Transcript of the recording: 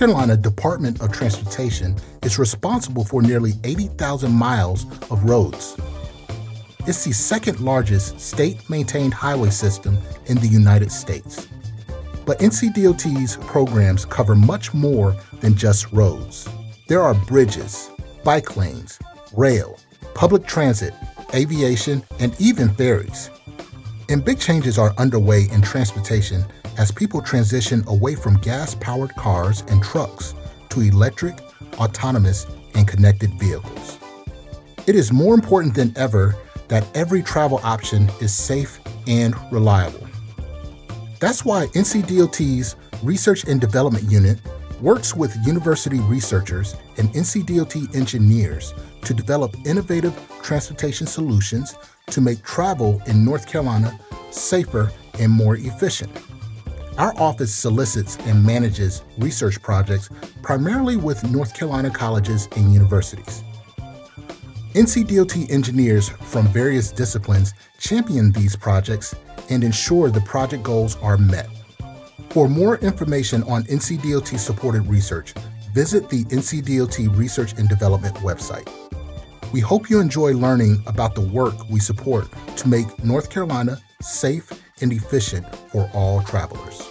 Carolina Department of Transportation is responsible for nearly 80,000 miles of roads. It's the second largest state maintained highway system in the United States. But NCDOT's programs cover much more than just roads. There are bridges, bike lanes, rail, public transit, aviation, and even ferries. And big changes are underway in transportation as people transition away from gas powered cars and trucks to electric, autonomous, and connected vehicles. It is more important than ever that every travel option is safe and reliable. That's why NCDOT's Research and Development Unit works with university researchers and NCDOT engineers to develop innovative transportation solutions to make travel in North Carolina safer and more efficient. Our office solicits and manages research projects primarily with North Carolina colleges and universities. NCDOT engineers from various disciplines champion these projects and ensure the project goals are met. For more information on NCDOT supported research, visit the NCDOT Research and Development website. We hope you enjoy learning about the work we support to make North Carolina safe and efficient for all travelers.